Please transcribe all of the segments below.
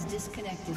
has disconnected.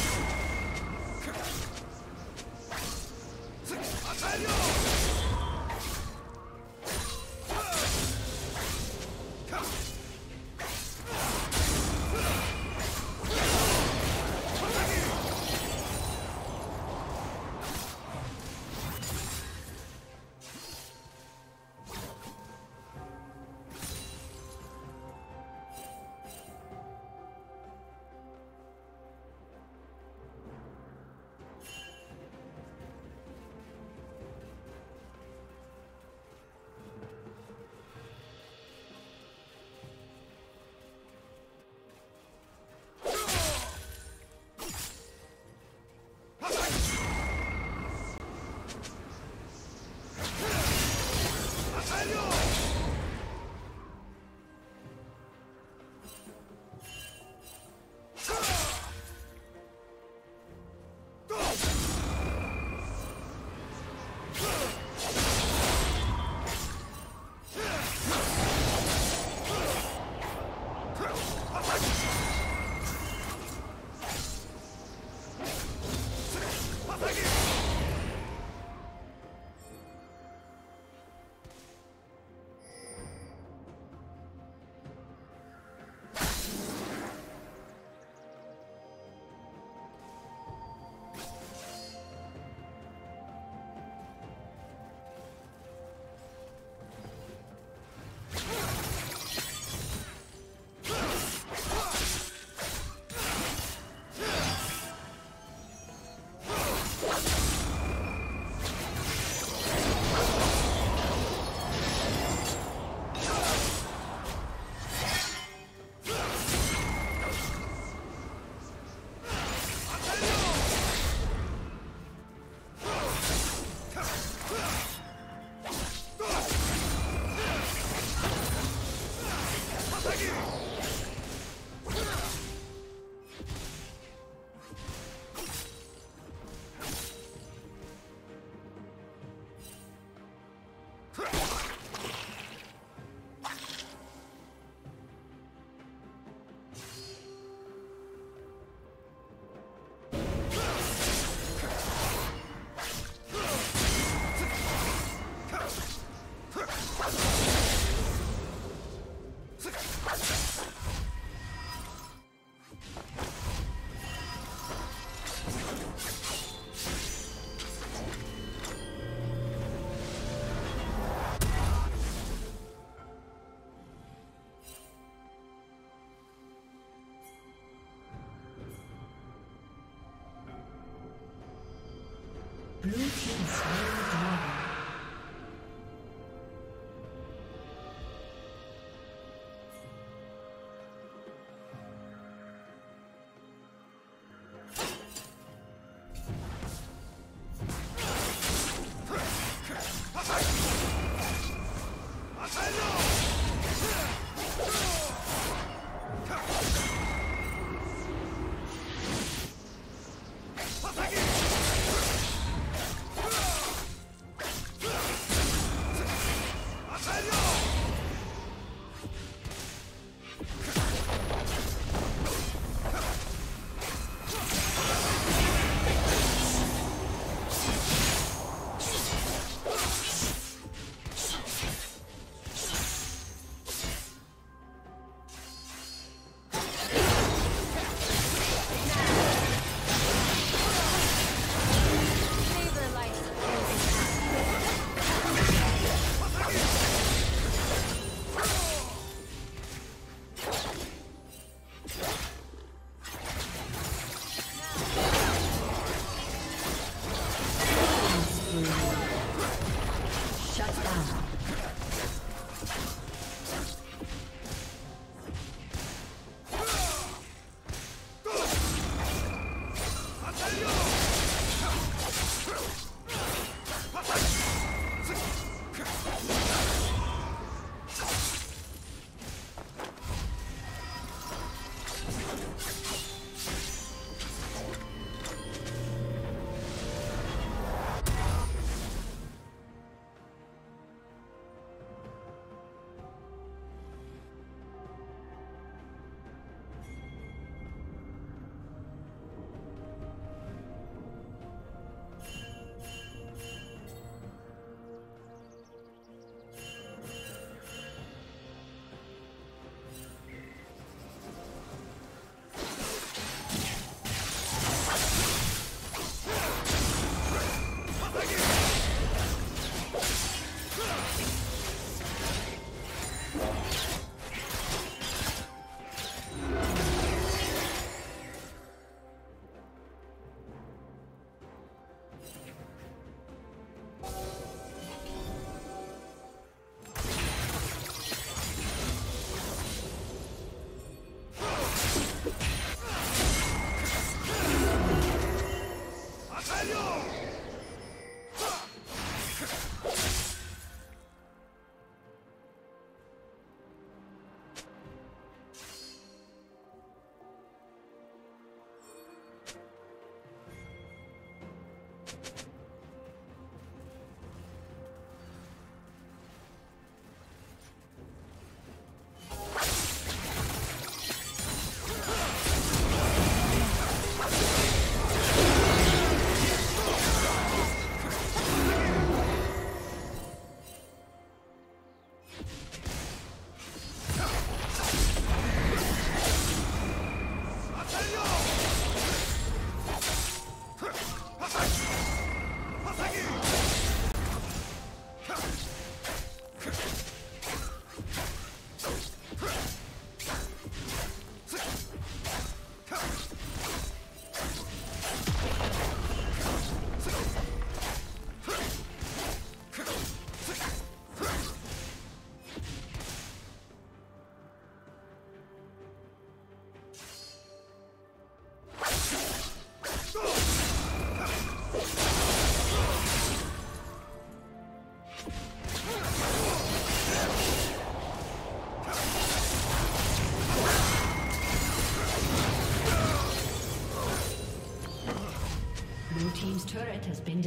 Blue slain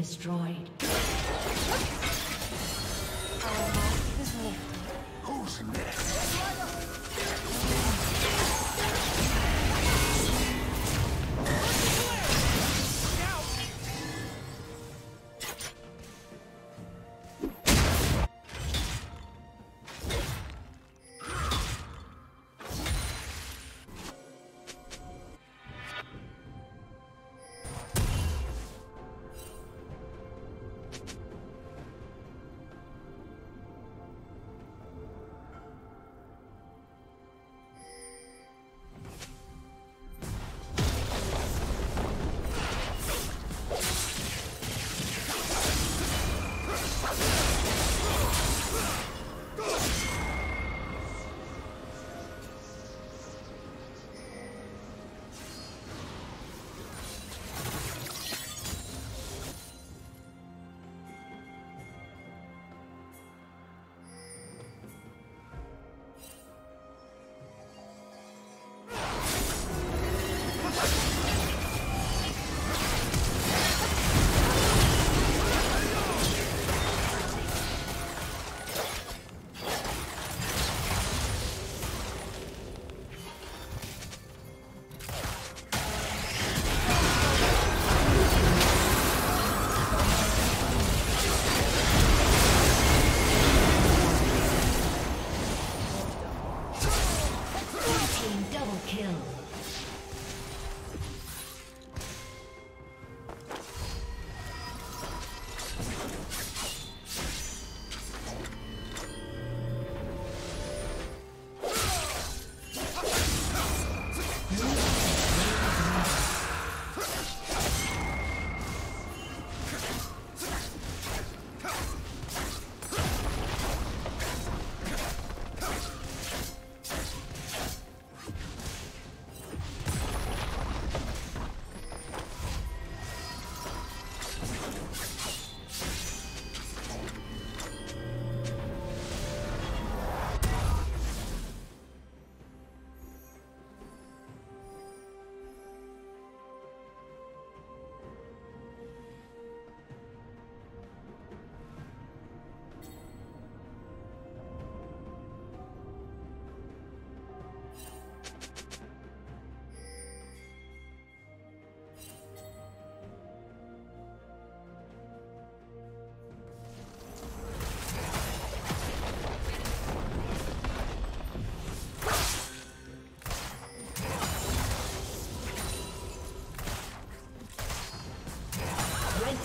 destroyed.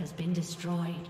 Has been destroyed.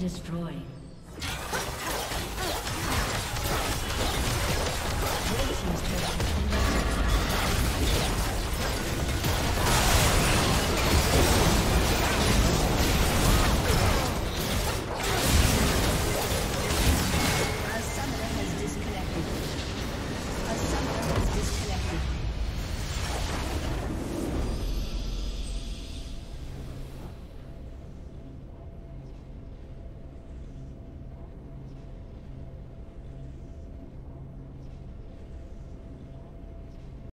destroyed.